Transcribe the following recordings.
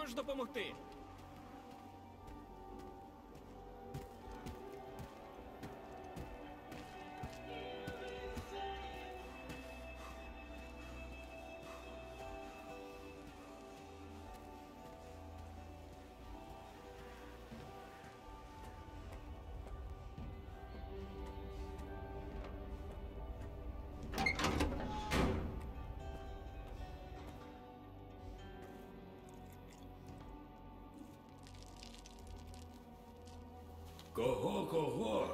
можеш допомогти? Кого кого?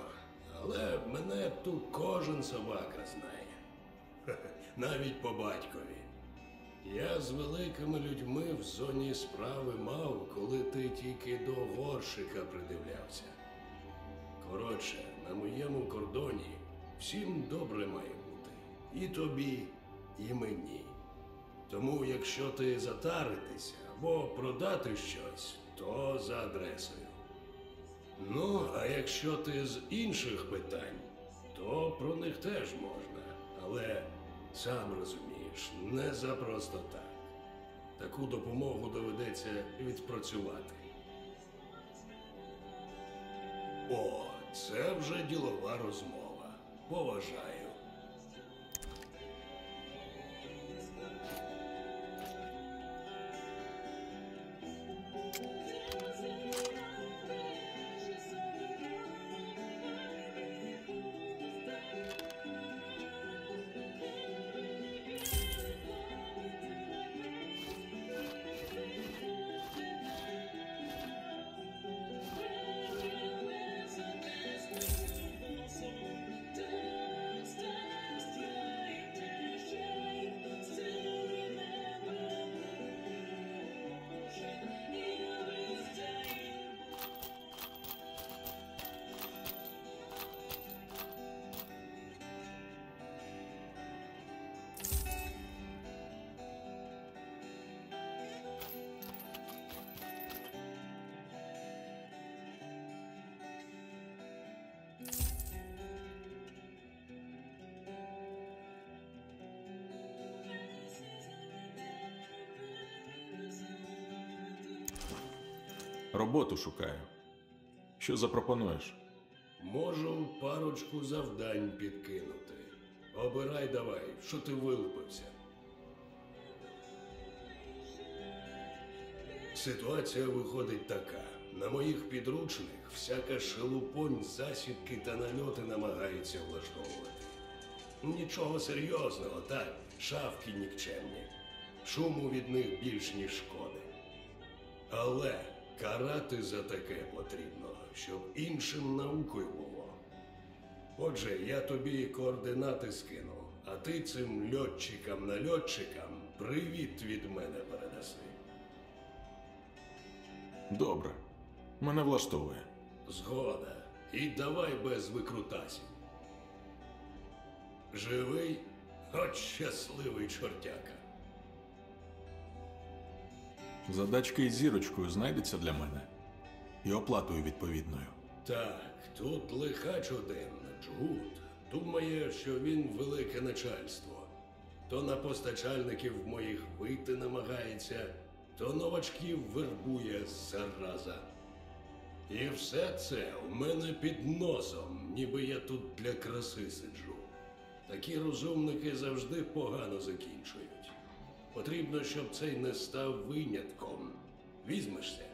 Але мене тут кожен собака знає. Навіть по батькові. Я з великими людьми в зоні справи мав, коли ти тільки до горшика придивлявся. Коротше, на моєму кордоні всім добре має бути. І тобі, і мені. Тому, якщо ти затаритися або продати щось, то за адресою. Ну, а якщо ти з інших питань, то про них теж можна. Але сам розумієш, не за просто так. Таку допомогу доведеться відпрацювати. О, це вже ділова розмова. Поважаю. Роботу шукаю. Що запропонуєш? Можу парочку завдань підкинути. Обирай давай, що ти вилупився. Ситуація виходить така. На моїх підручних всяка шелупонь, засідки та нальоти намагається влаштовувати. Нічого серйозного, так, шавки нікчемні. Шуму від них більш ніж шкоди. Але карати за таке потрібно, щоб іншим наукою було. Отже, я тобі координати скину, а ти цим льотчикам-нальотчикам привіт від мене передаси. Добре. Мене влаштовує. Згода. І давай без викрутасів. Живий? От щасливий чортяка. Задачка із зірочкою знайдеться для мене. І оплатою відповідною. Так, тут лихач один, Джгут, думає, що він велике начальство. То на постачальників моїх вийти намагається, то новачків вербує зараза. І все це у мене під носом, ніби я тут для краси сиджу. Такі розумники завжди погано закінчують. Потрібно, щоб цей не став винятком. Візьмешся.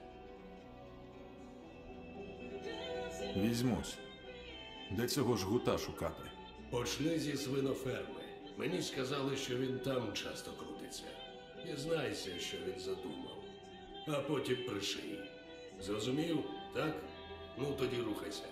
Візьмусь. Де цього жгута шукати? Почни зі свиноферми. Мені сказали, що він там часто крутиться. Дізнайся, що він задумав. А потім приший. Зрозумів? Так? Ну тоді рухайся.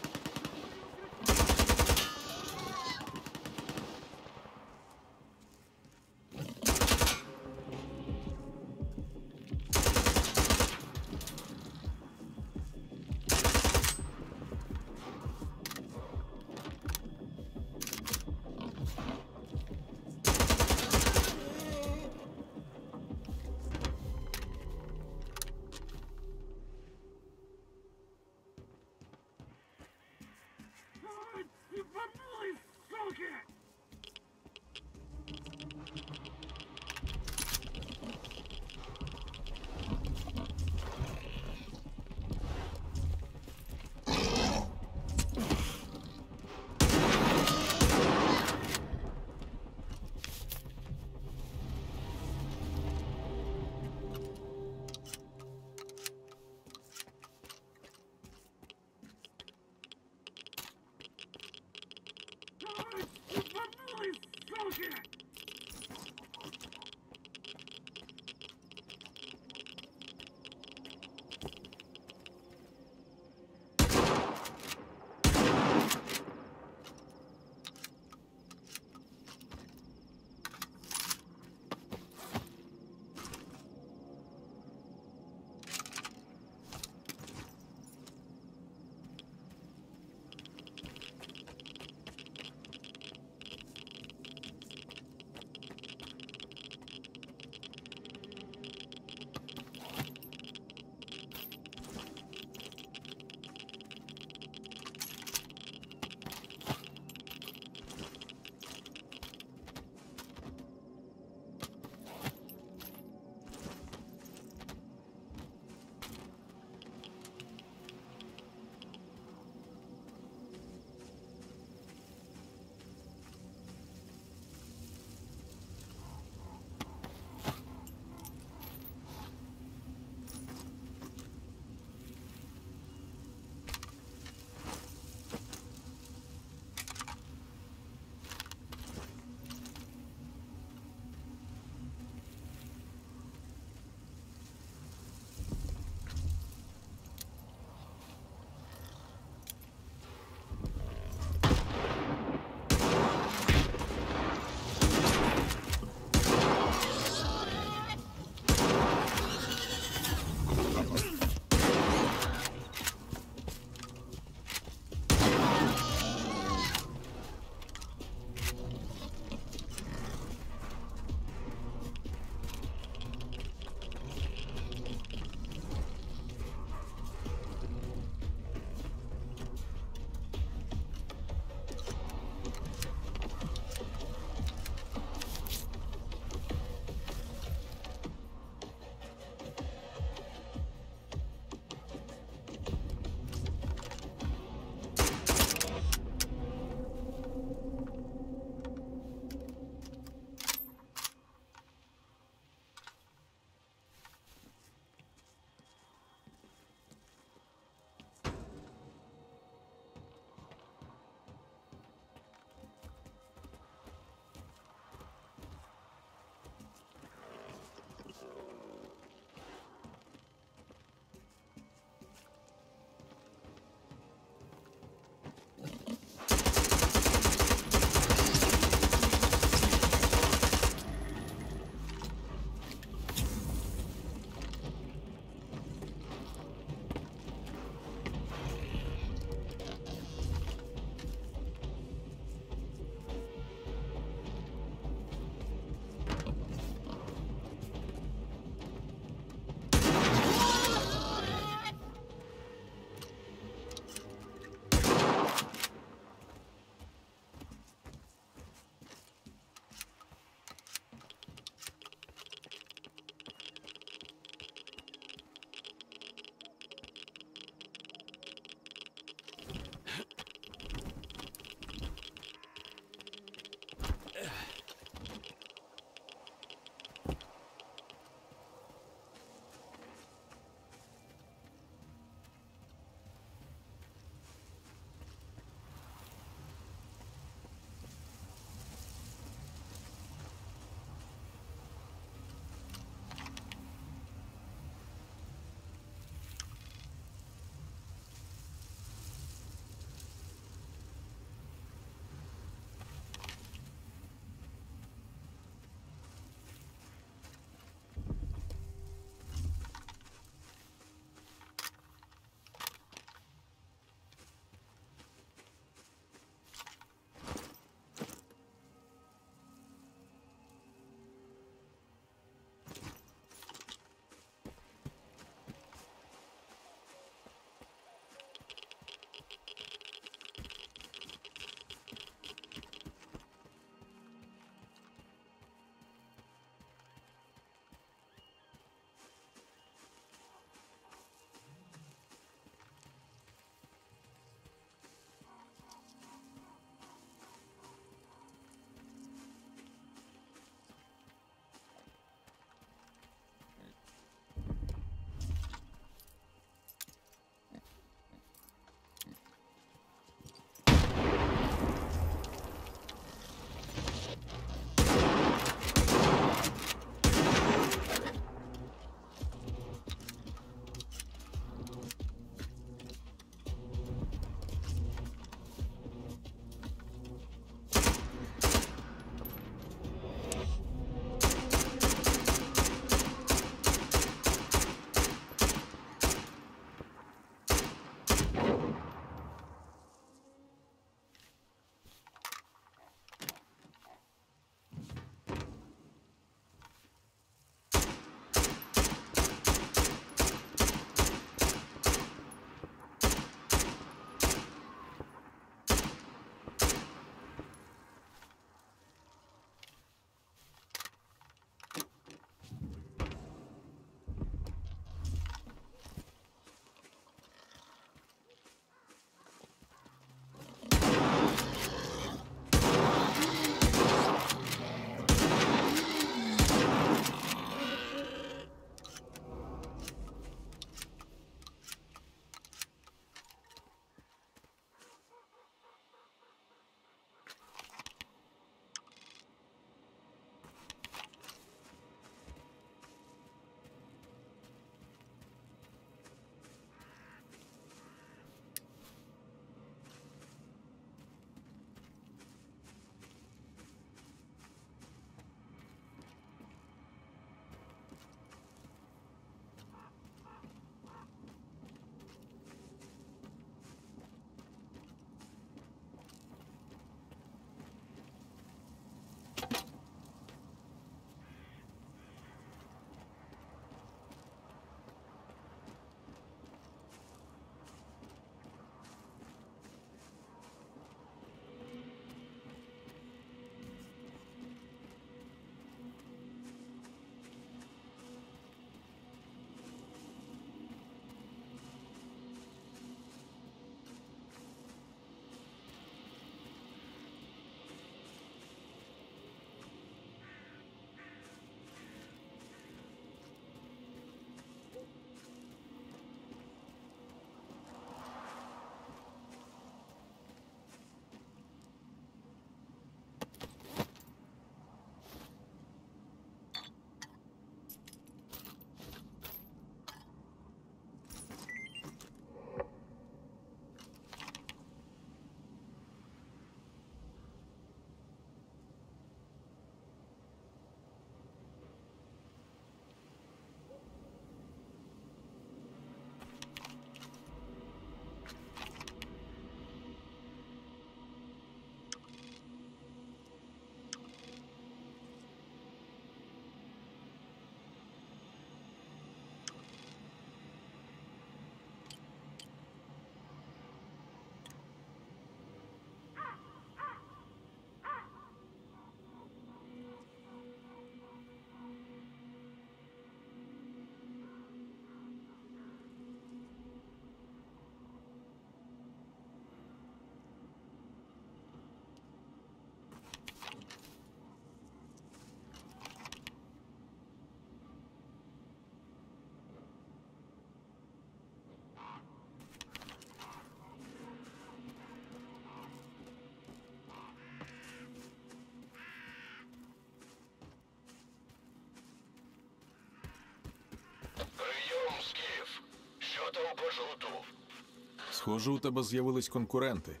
Схоже, у тебе з'явились конкуренти.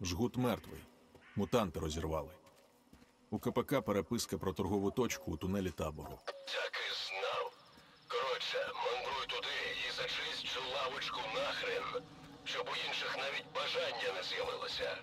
Жгут мертвий. Мутанти розірвали. У КПК переписка про торгову точку у тунелі табору. Так і знав. Коротше, мандруй туди і зачисть цю лавочку нахрен, щоб у інших навіть бажання не з'явилося.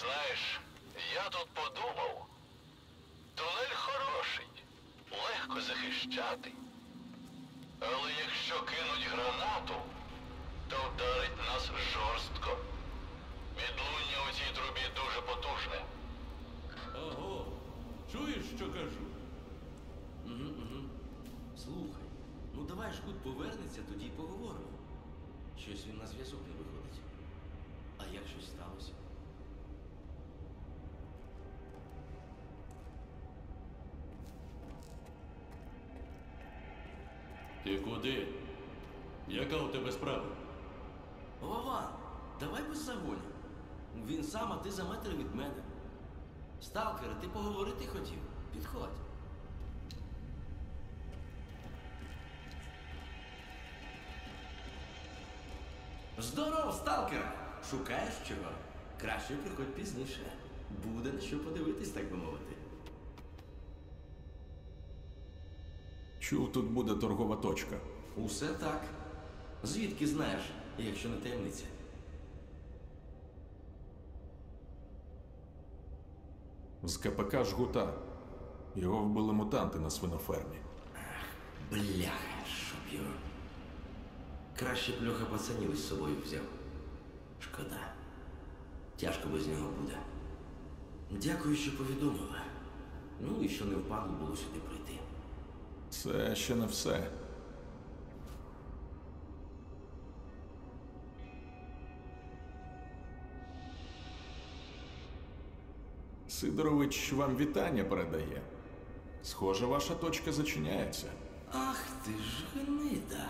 Знаєш, я тут подумав. Тунель хороший, легко захищати. Але якщо кинуть гранату, то вдарить нас жорстко. Відлуння у цій трубі дуже потужне. Ого, чуєш, що кажу? Слухай, ну давай жгут повернеться, тоді й поговоримо. Щось він на зв'язок не виходить. А як щось сталося? Ти куди? Яка у тебе справа? Вован, давай без загонів. Він сам, а ти за метр від мене. Сталкере, ти поговорити хотів? Підходь. Здоров, сталкере! Шукаєш чого? Краще приходь пізніше. Буде на що подивитись, так би мовити. Чув, тут буде торгова точка. Усе так. Звідки знаєш, якщо не таємниця? З КПК жгута. Його вбили мутанти на свинофермі. Бляха, щоб його. Краще б Льоха пацанів із собою взяв. Шкода. Тяжко без нього буде. Дякую, що повідомила. Ну і що не впадло було сюди прийти. Це ще не все. Сидорович вам вітання передає. Схоже, ваша точка зачиняється. Ах ти ж гнида.